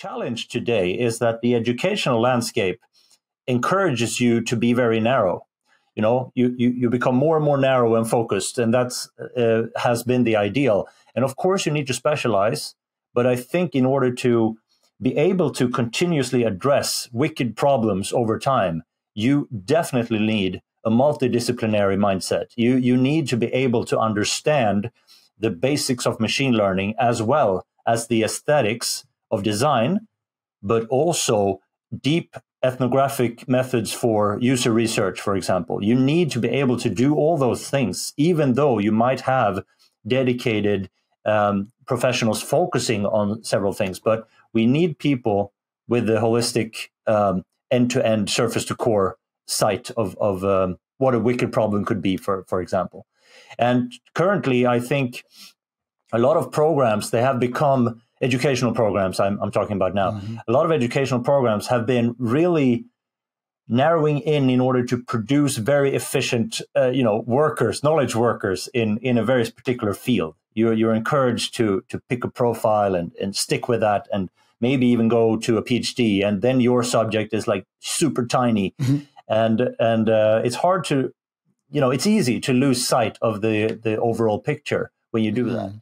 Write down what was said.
challenge today is that the educational landscape encourages you to be very narrow. You know, you, you, you become more and more narrow and focused, and that's uh, has been the ideal. And of course, you need to specialize. But I think in order to be able to continuously address wicked problems over time, you definitely need a multidisciplinary mindset. You you need to be able to understand the basics of machine learning as well as the aesthetics of design, but also deep ethnographic methods for user research, for example. You need to be able to do all those things, even though you might have dedicated um, professionals focusing on several things. But we need people with the holistic end to end, surface to core sight of, of um, what a wicked problem could be, for, for example. And currently, I think a lot of programs, they have become educational programs I'm, I'm talking about now. Mm-hmm. A lot of educational programs have been really narrowing in in order to produce very efficient, uh, you know, workers, knowledge workers in, in a very particular field. You're, you're encouraged to, to pick a profile and, and stick with that and maybe even go to a PhD. And then your subject is like super tiny. Mm-hmm. And, and uh, it's hard to, you know, it's easy to lose sight of the, the overall picture when you do mm-hmm. that.